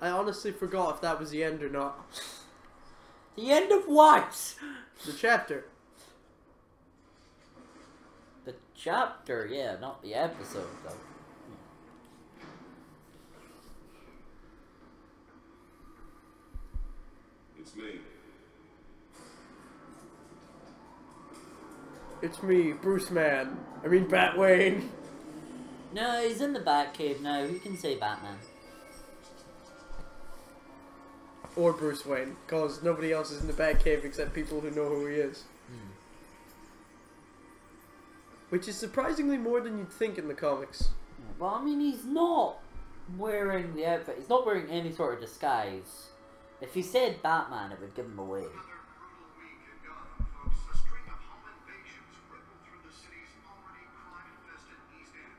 I honestly forgot if that was the end or not. The end of what? The chapter. The chapter, yeah, not the episode though. It's me. It's me, Bruce Man. I mean Batwayne. No, he's in the Batcave now. You can say Batman. Or Bruce Wayne, because nobody else is in the Batcave except people who know who he is. Hmm. Which is surprisingly more than you'd think in the comics. Well, I mean, he's not wearing the outfit. He's not wearing any sort of disguise. If he said Batman, it would give him away. Another brutal week in Gotham, folks. A string of home invasions rippled through the city's already crime-infested East End.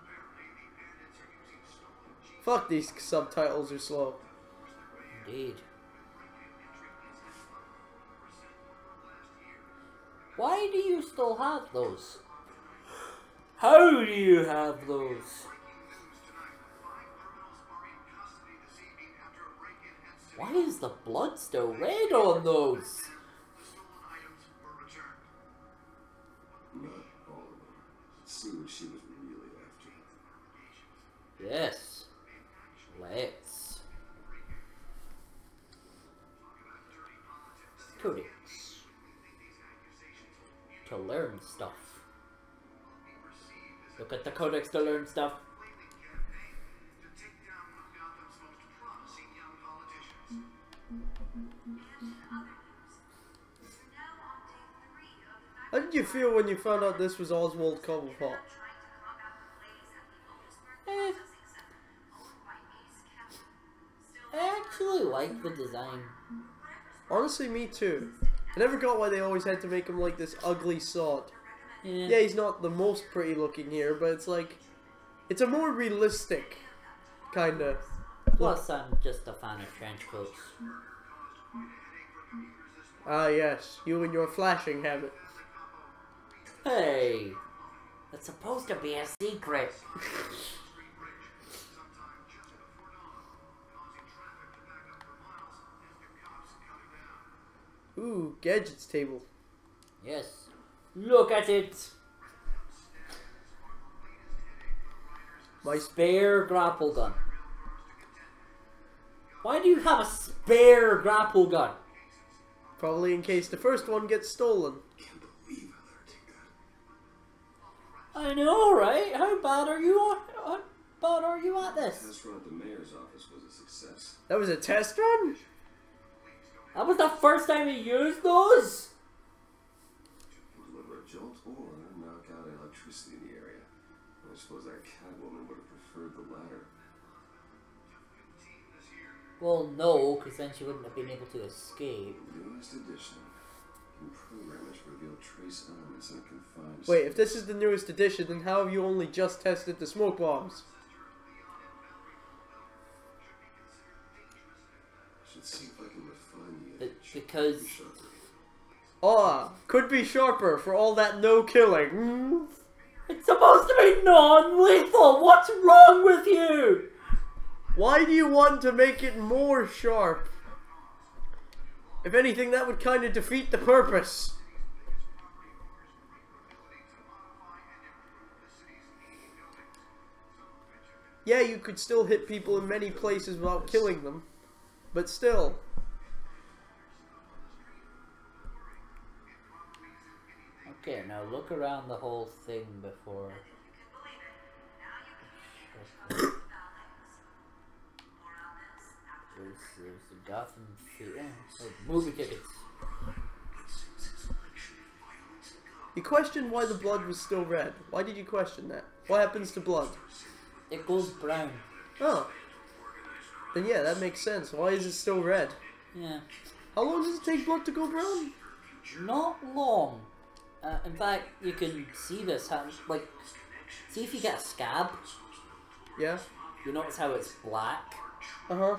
Apparently, the bandits are using stolen jeeps Fuck, these subtitles are slow. to force their way in. Indeed. Break-in entry incidents up 4% over last year. Why do you still have those? How do you have those? Why is the blood still red on those? See what she was really after. Yes. Let's. Codex. To learn stuff. Look at the codex to learn stuff. How did you feel when you found out this was Oswald Cobblepot? Eh. I actually like the design. Honestly, me too. I never got why they always had to make him like this ugly sod. Yeah. Yeah, he's not the most pretty looking here, but it's like, it's a more realistic kind of. Plus, I'm just a fan of trench coats. Ah, yes, you and your flashing habit. Hey, it's supposed to be a secret. Ooh, gadgets table. Yes. Look at it. My Spare grapple gun. Why do you have a spare grapple gun? Probably in case the first one gets stolen. I let her take that. I know, right? How bad are you? on- How bad are you at this? Test run at the mayor's office was a success. That was a test run. That was the first time you used those. Can deliver a jolt or knock out electricity in the area. I suppose our Catwoman would have preferred the latter. Well, no, because then she wouldn't have been able to escape. Newest edition. Can program reveal trace elements in a confined Wait, if this is the newest edition, then how have you only just tested the smoke bombs? Should see if I can refine the It- image. because Ah, could be sharper for all that no killing. Hmm? it's supposed to be non-lethal. What's wrong with you? Why do you want to make it more sharp? If anything, that would kind of defeat the purpose. Yeah, you could still hit people in many places without killing them. But still. Okay, now look around the whole thing before. There's, there's the Gotham. Oh, movie tickets. You questioned why the blood was still red. Why did you question that? What happens to blood? It goes brown. Oh. Then yeah, that makes sense. Why is it still red? Yeah. How long does it take blood to go brown? Not long. Uh, in fact, you can see this happen. Like, see if you get a scab, Yeah. you notice how it's black. Uh huh.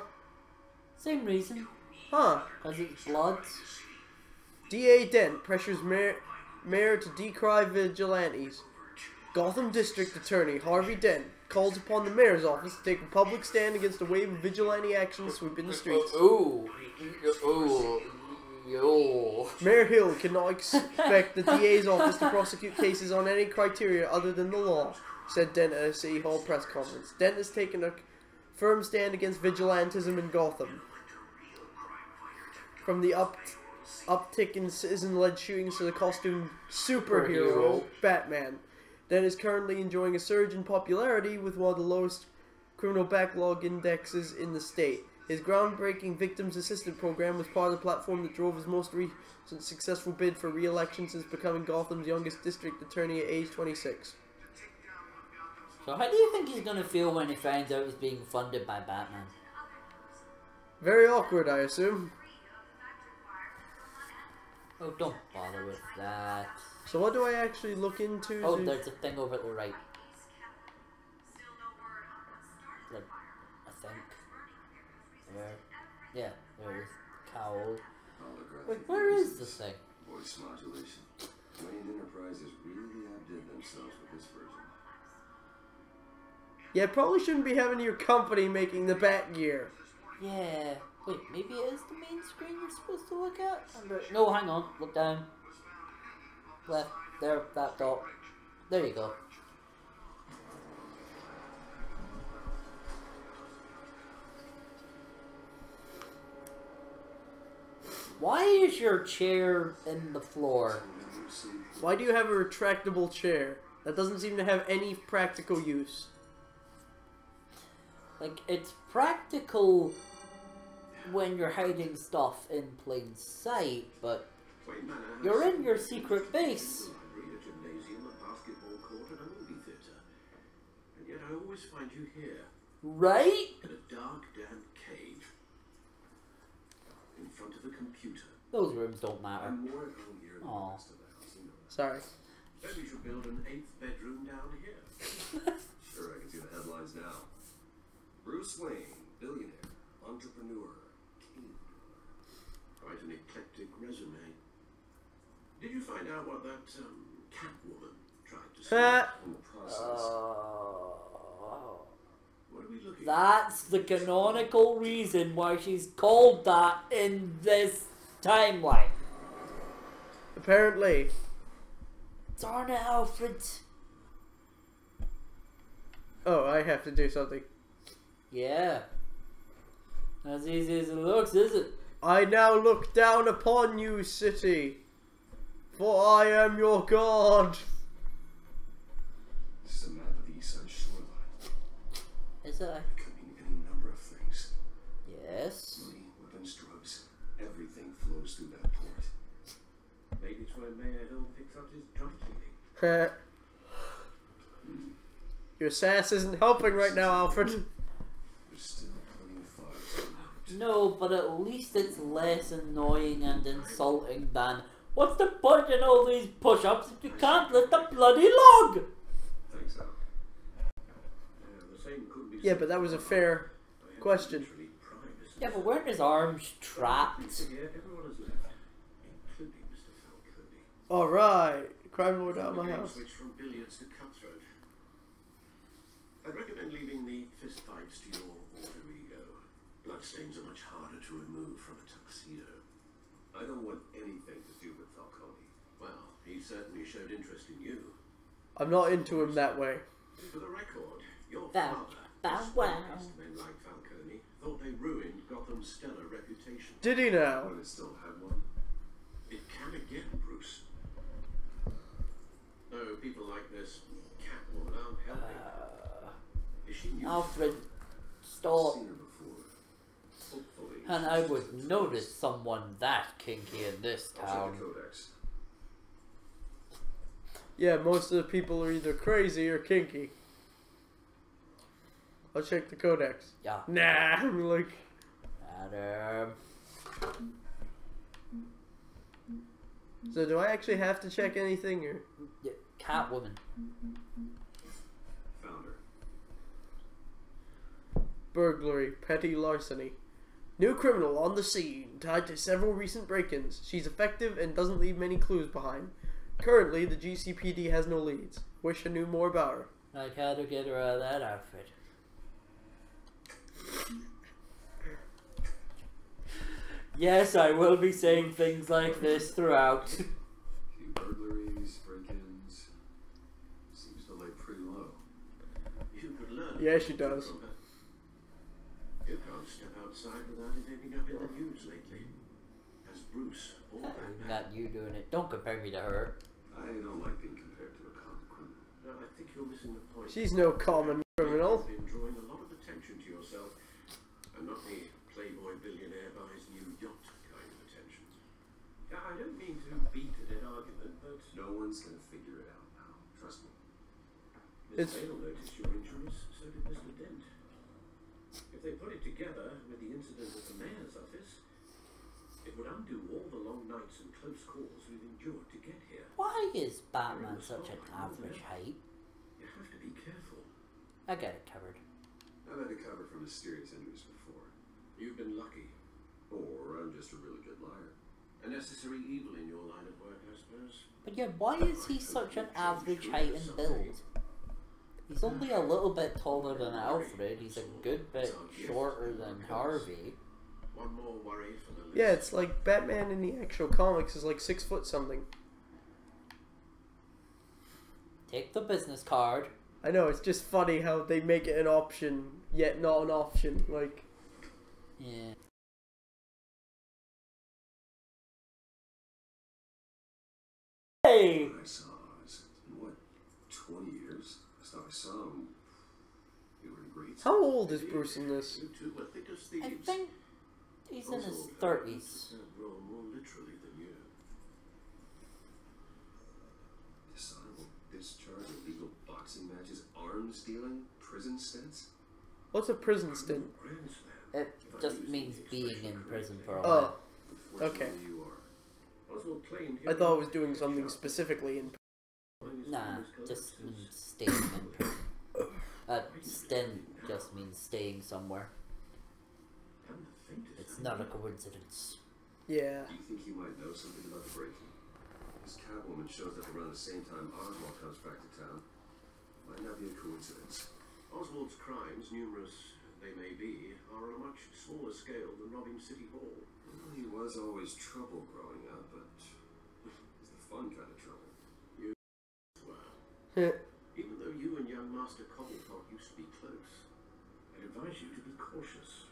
Same reason. Huh. Because it's blood. DA Dent pressures mayor, mayor to decry vigilantes. Gotham District Attorney Harvey Dent calls upon the mayor's office to take a public stand against a wave of vigilante action sweeping the streets. Ooh. Ooh. Yo. Mayor Hill cannot expect the DA's office to prosecute cases on any criteria other than the law, said Dent at a City Hall press conference. Dent has taken a firm stand against vigilantism in Gotham. From the up, uptick in citizen-led shootings to the costume superhero Superhero. Batman, that is currently enjoying a surge in popularity with one of the lowest criminal backlog indexes in the state. His groundbreaking Victims Assistant program was part of the platform that drove his most recent successful bid for re-election since becoming Gotham's youngest district attorney at age 26. So how do you think he's gonna feel when he finds out he's being funded by Batman? Very awkward, I assume. Oh, don't bother with that. So what do I actually look into? Oh, to- there's a thing over at the right. Like, I think. There. Yeah, there's Cowl. Wait, where is voices, this thing? Voice modulation. Wayne Enterprises really outdid themselves with this version. yeah, probably shouldn't be having your company making the Bat Gear. Yeah. Wait, maybe it is the main screen you're supposed to look at? No, hang on. Look down. Left. There, that dot. There you go. Why is your chair in the floor? Why do you have a retractable chair? That doesn't seem to have any practical use. Like, it's practical when you're hiding stuff in plain sight, but Wayne Manor has you're in your secret base. library, a gymnasium, a basketball court, and a movie theatre. And yet I always find you here, Right? in a dark, damp cave, in front of a computer. Those rooms don't matter. I'm more at home here than Aw. the rest of the house, you know. Sorry. Maybe we should build an eighth bedroom down here. Sure, I can see the headlines now. Bruce Wayne, billionaire, entrepreneur, king. Quite an eclectic resume. Did you find out what that um, Catwoman tried to say? Uh, In the process, Uh, what are we looking at? that's the canonical reason why she's called that in this timeline. apparently. Darn it, Alfred. Oh, I have to do something. Yeah. As easy as it looks, is it? I now look down upon you, city, for I am your god. this is a map of the east side shoreline. Is it? It could mean any number of things. Yes. Money, weapons, drugs, everything flows through that port. Maybe it's where Mayor Hill picks up his dry cleaning. your sass isn't helping right now, Alfred. There's still plenty of fires to mount. No, but at least it's less annoying and insulting than what's the point in all these push-ups if you can't lift a bloody log? Thanks, Al. Yeah, the same couldn't be Yeah, but that was a fair question. Yeah, but weren't his arms trapped? Here, everyone has left, including Mr. Falcone. Alright, crime lord out of The my game house. from billiards to cutthroat. I'd recommend leaving the fist fights to your alter ego. Bloodstains are much harder to remove from a tuxedo. I don't want anything to do with Falcone. Well, he certainly showed interest in you. I'm not into him that way. For the record, your Bow, father, bow, despite wow. men like Falcone, thought they ruined Gotham's stellar reputation. Did he now? When it still had one. It can again, Bruce. No, people like this Catwoman aren't helping. Uh, Is she new? Alfred, I've stop. seen her before. Hopefully. And I would notice someone that kinky in this I'll town. the codex. Yeah, most of the people are either crazy or kinky. I'll check the codex. Yeah. Nah, I'm like, Adam. so do I actually have to check anything or? Yeah, Catwoman. Found her. Burglary, petty larceny. New criminal on the scene, tied to several recent break-ins. She's effective and doesn't leave many clues behind. Currently, the GCPD has no leads. Wish I knew more about her. Like how to get her out of that outfit. yes, I will be saying things like this throughout. Few burglaries, break-ins. Seems to lay pretty low. You could learn. Yeah, she does. You can't step outside without it ending up in the news lately. As Bruce or Batman. Not you doing it. Don't compare me to her. I don't like being compared to a common criminal. No, I think you're missing the point. She's no common criminal. You've been drawing a lot of attention to yourself, and not the playboy billionaire buys new yacht kind of attention. Yeah, I don't mean to beat a dead argument, but No one's gonna figure it out now. Trust me. Miss It's- Vale noticed your injuries, so did Mr. Dent. If they put it together with the incident at the mayor's office, it would undo all the long nights and close calls we've endured to get here. Why is Batman such an average height? You have to be careful. I got it covered. I've had to cover from mysterious enemies before. You've been lucky. Or I'm just a really good liar. A necessary evil in your line of work, I suppose. But yeah, why is he such an average height and build? He's only a little bit taller than Alfred. He's a good bit shorter than Harvey. One more worry for the list. Yeah, it's like Batman in the actual comics is like six foot something. Take the business card. I know, it's just funny how they make it an option, yet not an option. Like. Yeah. Hey! I saw, what, 20 years? Last time I saw him, we were in grade How old is Bruce in this? I think he's in his 30s. Prison stints. What's a prison stint? It just means being in prison for a Oh, while. Unfortunately, Okay. you are. Oswald claimed he I thought I was doing something specifically in. Nah, just means staying in prison. Uh, stint just means staying somewhere. It's not a coincidence. Yeah. Do you think he might know something about the breaking? This Catwoman shows up around the same time Oswald comes back to town. Might not be a coincidence. Oswald's crimes, numerous they may be, are on a much smaller scale than robbing City Hall. Well, he was always trouble growing up, but he's the fun kind of trouble. Well, even though you and young Master Cobblepot used to be close, I'd advise you to be cautious.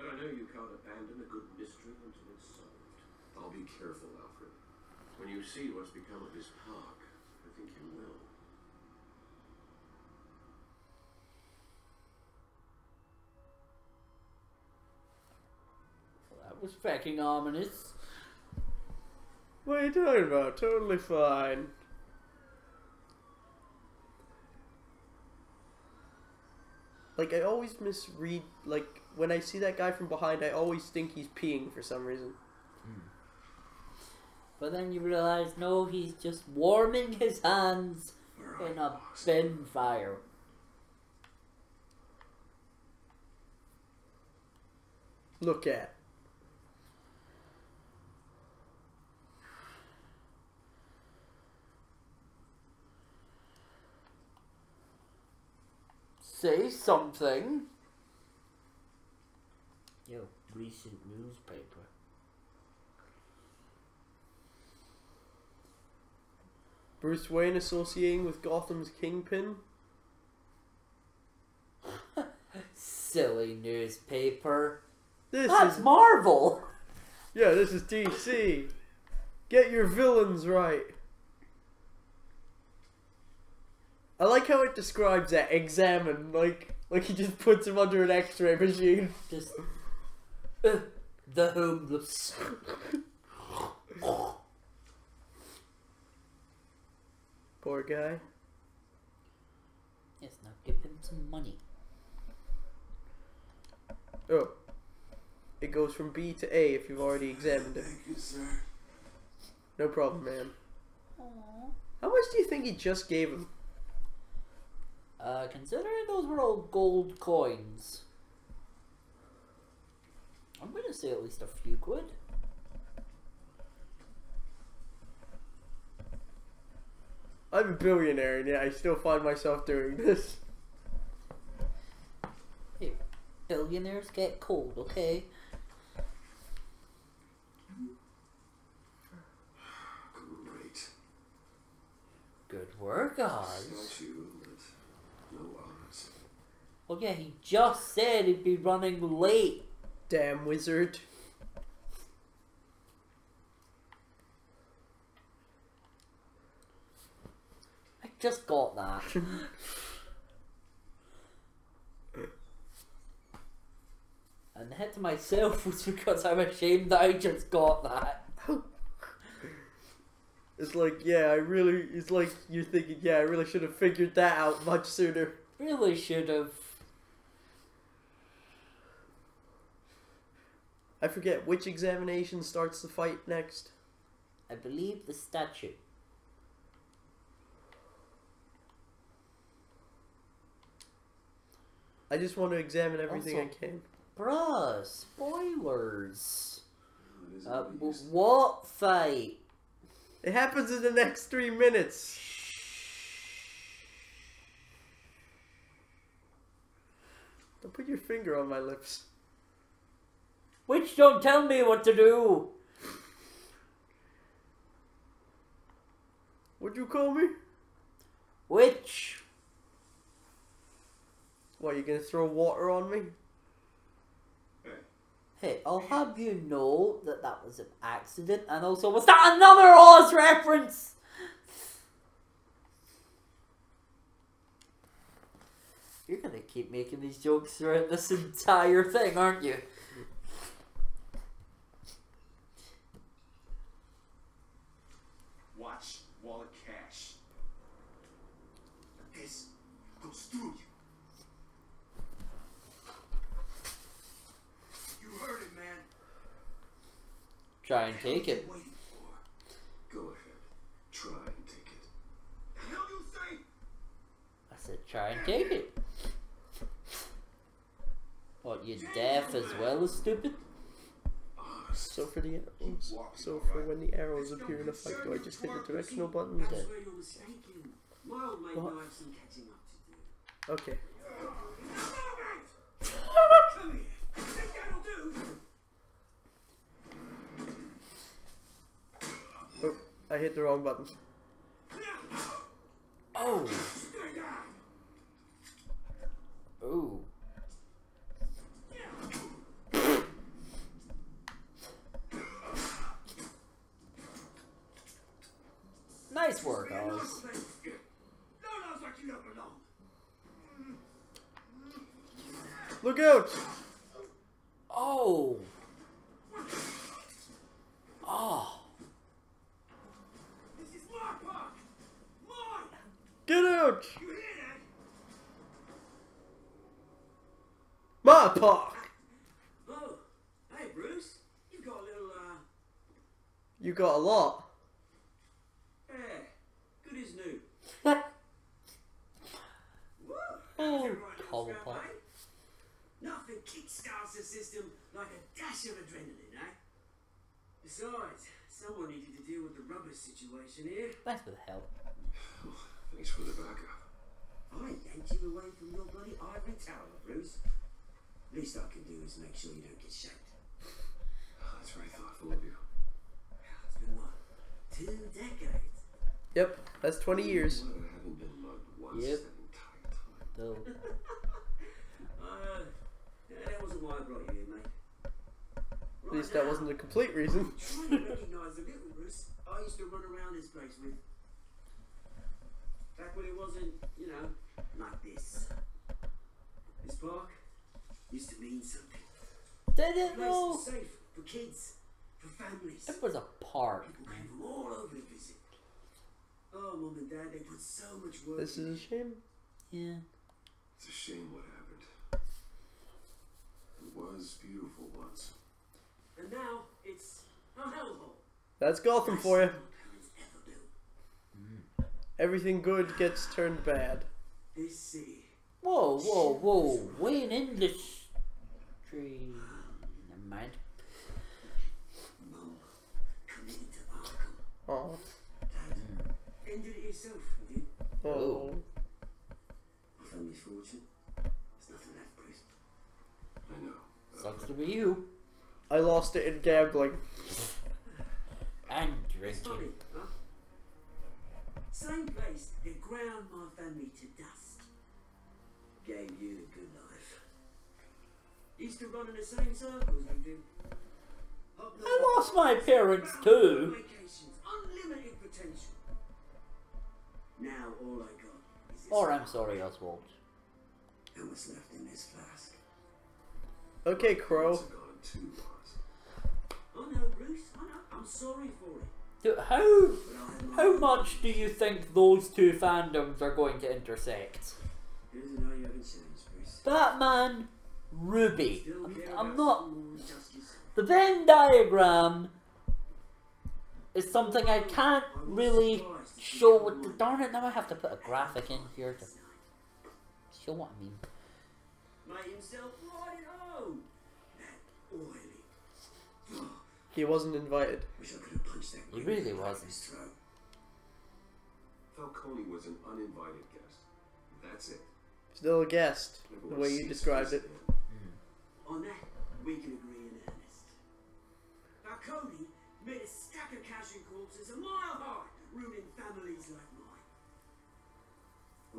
But I know you can't abandon a good mystery until it's solved. I'll be careful, Alfred. When you see what's become of this park, I think you will. That was fucking ominous. What are you talking about? Totally fine. Like I always misread. Like when I see that guy from behind, I always think he's peeing for some reason. Hmm. But then you realize, no, he's just warming his hands in a was. bin fire. Look at. Say something. Yo, recent newspaper. Bruce Wayne associating with Gotham's Kingpin. Silly newspaper. This That's is Marvel. yeah. This is DC. Get your villains right. I like how it describes that examine like like he just puts him under an X-ray machine. Just uh, the homeless. Poor guy. Yes, now give him some money. Oh. It goes from B to A if you've already examined it. Thank you, sir. No problem, man. Aww. How much do you think he just gave him? Uh, considering those were all gold coins. I'm gonna say at least a few quid. I'm a billionaire and yet I still find myself doing this. Hey, billionaires get cold, okay? Great. Good work, Oz. Got you, but no odds. Well, yeah, he just said he'd be running late. Damn wizard. I just got that. and the hit to myself was because I'm ashamed that I just got that. It's like, yeah, I really. It's like you're thinking, yeah, I really should have figured that out much sooner. Really should have. I forget which examination starts the fight next. I believe the statue. I just want to examine everything Also- I can. Bruh, spoilers. It is Uh, what it w- used to what fight? It happens in the next three minutes. Don't put your finger on my lips. Which don't tell me what to do. What'd you call me? Witch. What, you gonna throw water on me? Hey, Hey, I'll have you know that that was an accident, and also was that another Oz reference? You're gonna keep making these jokes throughout this entire thing, aren't you? Watch Wallet Cash. This goes through you. You heard it, man. Try and take it. What for? go ahead. Try and take it. The hell you say? I said, try and take it. What, you're deaf as well as stupid? Ah, so for the arrows, so for when the arrows appear in a fight, do I just hit the directional button? That's Okay. where you're mistaken. My old mate What? might have some catching up to do. Okay. Come here. Think that'll do? Oh, I hit the wrong button. Oh! Ooh. Nice work, Oz. No nose like you don't belong. Look out! Oh! Oh! This is my park. Mine. Get out! You hear that? My park! Oh, hey Bruce. You've got a little, uh, You got a lot. yeah, good as new. oh, Woo! Oh, You're right, little Cobblepot. scrap, eh? Nothing kickstarts the system like a dash of adrenaline, eh? Besides, someone needed to deal with the rubber situation here. thanks for the help. Thanks for the backup. I yanked you away from your bloody ivory tower, Bruce. Least I can do is make sure you don't get shanked. That's very thoughtful of you. It's been what? Two decades. Yep, that's 20 years. Haven't been mugged once Yep. that entire time. Uh, that wasn't why I brought you here, mate. At least that wasn't a complete reason. Trying to recognise the little Bruce I used to run around this place with. Back when it wasn't, you know, like this. This park used to mean something. They Didn't Place know was safe for kids, for families. it was a park. People came from all over to visit. Oh, mom and dad, they put so much work. This is a shame. Yeah. It's a shame what happened. It was beautiful once. And now it's a hellhole. That's Gotham for you. Everything good gets turned bad. Whoa, whoa, whoa. Way in English. Never mind. Oh. Ended it yourself. Oh. My. There's nothing left, I know. Sucks to be you. I lost it in gambling. And drinking. Huh? Same place that ground my family to dust. Gave you the good life. Used to run in the same circles we do. I lost my parents too. Vacations, unlimited potential. Now all I got is this Or I'm sorry, Oswald. and what's left in this flask. Okay, Crow. It's gone too, boss. I know, Bruce. I know. I'm sorry for it. How how much do you think those two fandoms are going to intersect? Batman, Ruby. I'm, I'm not. The Venn diagram is something I can't really show darn it. Now I have to put a graphic in here to show what I mean. Made himself right at home. That oily. Oh, He wasn't invited. wish I could have punched that. He really wasn't. in his throat. Falcone was an uninvited guest. That's it. Still a guest, the way you described it. again. Hmm. On that, we can agree in earnest. Now, Cody made a stack of cashing corpses a mile high, ruining families like mine.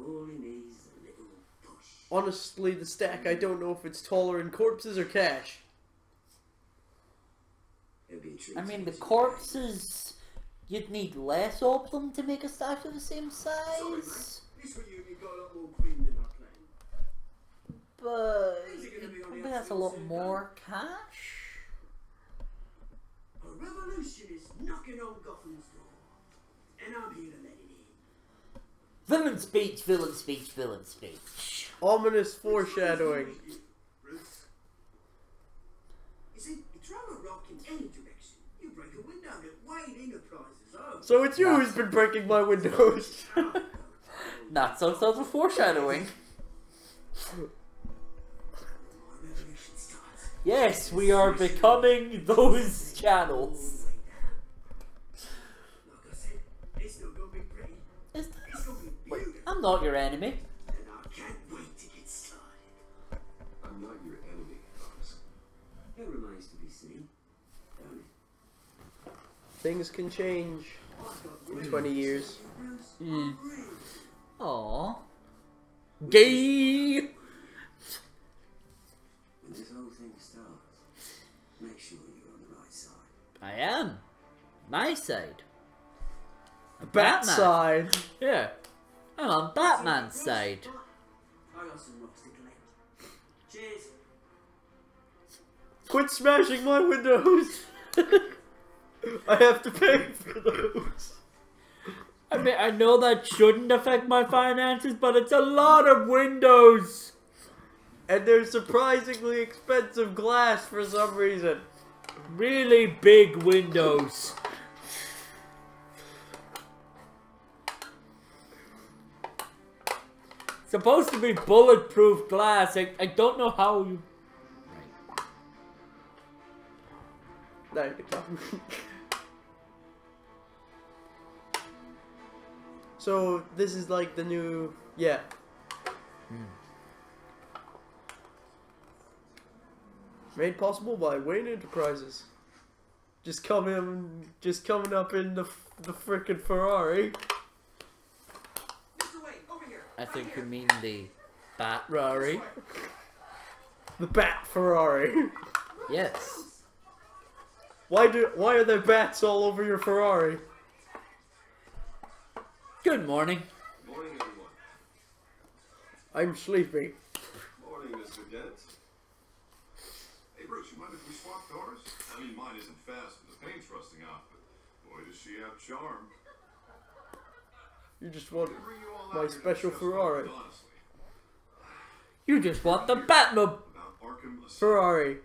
All he needs is a little push. Honestly, the stack, I don't know if it's taller in corpses or cash. It'd be a I mean, the see. corpses, you'd need less of them to make a statue of the same Sorry, mate. size. This one you got a lot more cream than I planned. But Is it gonna be on the maybe that's a lot soon, more cash. A revolution is knocking on Gotham's door, and I'm here to let it in. Villain speech, villain speech, villain speech. Ominous foreshadowing. Bruce. You see, you throw a rock in any direction, you break a window that Wayne Enterprises owns. So it's you who's been breaking my windows. Not some sort of foreshadowing. My revolution starts. Yes, we are becoming those channels. Like said, it's not gonna be pretty. Is It's gonna Wait. I'm not your enemy. Things can change in 20 years. Mm. Aww. Gay. When this whole thing starts, make sure you're on the right side. I am. My side. Bat Batman. side. Yeah. I'm on Batman's side. I got some rocks to collect. Cheers. Quit smashing my windows. I have to pay for those. I mean, I know that shouldn't affect my finances, but it's a lot of windows. And they're surprisingly expensive glass for some reason. Really big windows. Supposed to be bulletproof glass. I, I don't know how you. Now you can come. so this is like the new yeah. Hmm. Made possible by Wayne Enterprises. Just coming, just coming up in the f- the frickin' Ferrari. Mr. Wayne, over here. I think you mean the Bat Rari. The Bat Ferrari. Yes. why do why are there bats all over your Ferrari? Good morning. Morning, everyone. I'm sleepy. Morning, Mr. Dent. Hey, Bruce, you mind if we swap cars? I mean, mine isn't fast, but the paint's rusting out, but boy, does she have charm. You just want My out here to special Ferrari. Honestly, You just want the Batmo. about Arkham Asylum. Ferrari.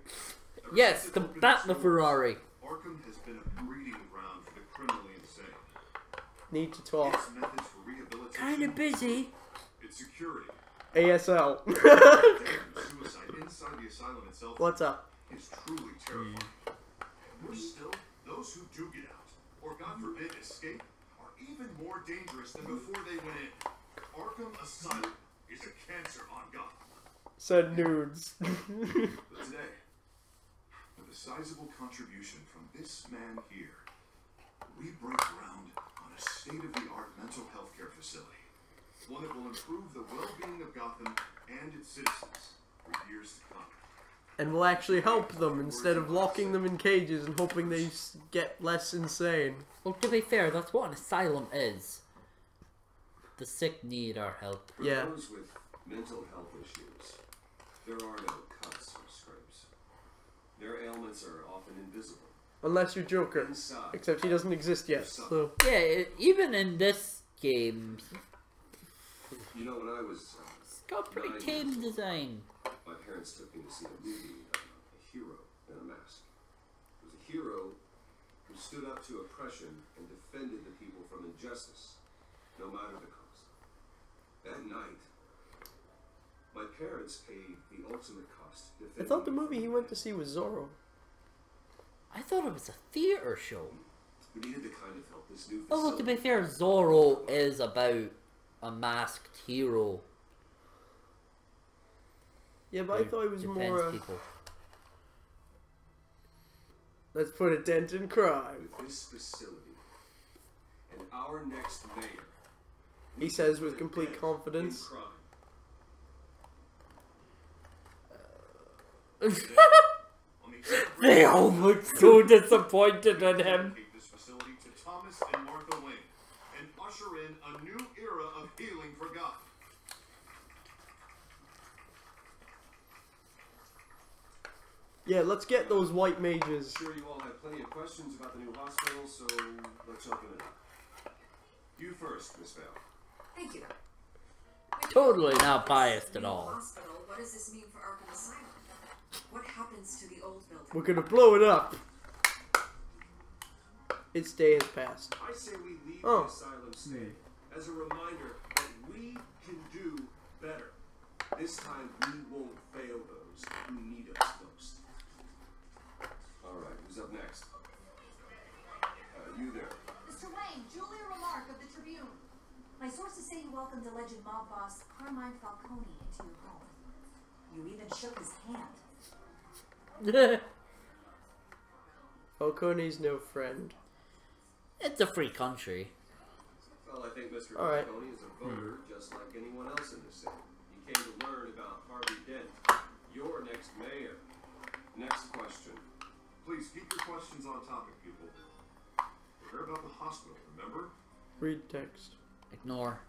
Yes, the it opened its Batmo doors, Ferrari. Arkham has been a breeding ground for the criminally insane. Need to talk. Its methods for rehabilitation, Kinda busy. its security, ASL. inside the asylum itself What's up? is truly terrifying. Worse still, those who do get out, or God forbid, escape, are even more dangerous than before they went in. Arkham Asylum is a cancer on Gotham. Said nudes. But today, with a sizable contribution from this man here, we break ground on a state-of-the-art mental health care facility. One that will improve the well-being of Gotham and its citizens for years to come. and will actually help them instead of locking them in cages and hoping they get less insane. Well, to be fair, that's what an asylum is. The sick need our help. For Yeah. those with mental health issues, there are no cuts or scrapes. Their ailments are often invisible. Unless you're Joker. Except he doesn't exist yet, so. Yeah, even in this game, you know, when I was, uh, it's got pretty tame design. my parents took me to see a movie, uh, A Hero in a Mask. It was a hero who stood up to oppression and defended the people from injustice, no matter the cost. That night, my parents paid the ultimate cost. I thought the movie he went to see was Zorro. I thought it was a theater show. We needed the kind of help this new Although to be fair, Zorro is about a masked hero. Yeah, but I thought it was defends more. Uh, people. let's put a dent in crime. with this facility and our next mayor. He says with complete confidence. In crime. On the They all look so disappointed in him. this facility to Thomas and Martha Wayne and usher in a new era of healing for Gotham. Yeah, let's get those white mages. I'm sure you all have plenty of questions about the new hospital, so let's open it up. You first, Miss Vale. Thank you. Totally not biased at all. Hospital. What does this mean for Arkham Asylum? What happens to the old building? We're gonna blow it up. Its day has passed. I say we leave Oh. the asylum stay as a reminder that we can do better. This time we won't fail those who need us most. Alright, who's up next? Uh, you there. Mr. Wayne, Julia Remark of the Tribune. My sources say you welcomed alleged mob boss Carmine Falcone into your home. You even shook his hand. Falcone's no friend. it's a free country. Well, I think Mr. All right. Falcone is a voter mm-hmm. just like anyone else in the city. He came to learn about Harvey Dent, your next mayor. Next question. Please keep your questions on topic, people. We're here about the hospital, remember? Read text. Ignore.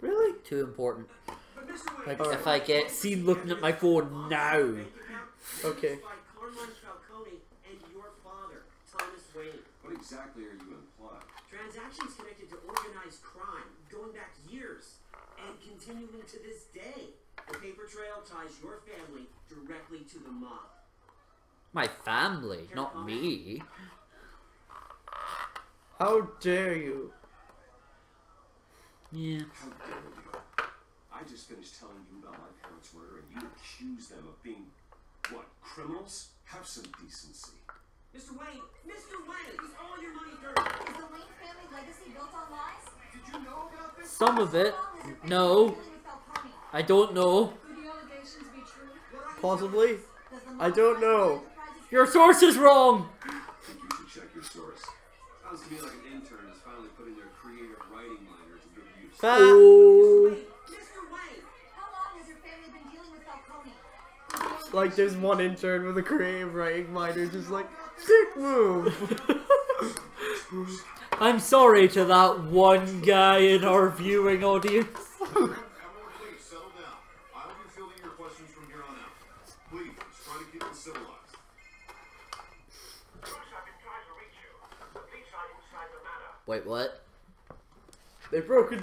Really? Too important. But Mr. Wayne, Like Alright. if I get seen looking at my phone now. Okay. used by Carmine Falcone and your father, Thomas Wayne. What exactly are you implying? Transactions connected to organized crime going back years and continuing to this day. The paper trail ties your family directly to the mob. My family, not me. How dare you? Yeah. How dare you? I just finished telling you about my parents' murder and you accuse them of being, what, criminals? Have some decency. Mr. Wayne, Mr. Wayne, is all your money dirty? Is the Wayne family legacy built on lies? Did you know about this? Some of it. How long has your family No. been dealing with Falcone? I don't know. Could the allegations be true? Possibly? I don't know. Your source is wrong. You should check your source. Sounds to me like an intern is finally putting their creative writing minor to good use. Ah, Oh. Wayne, Mr. Wayne! How long has your family been dealing with Falcone? Like there's one intern with a creative writing minor just like, sick move. I'm sorry to that one guy in our viewing audience. Please settle down. I'll be fielding your questions from here on out. Please try to keep it civilized. Bruce, I've been trying to reach you. The police are inside the manor. Wait, what? they broke it.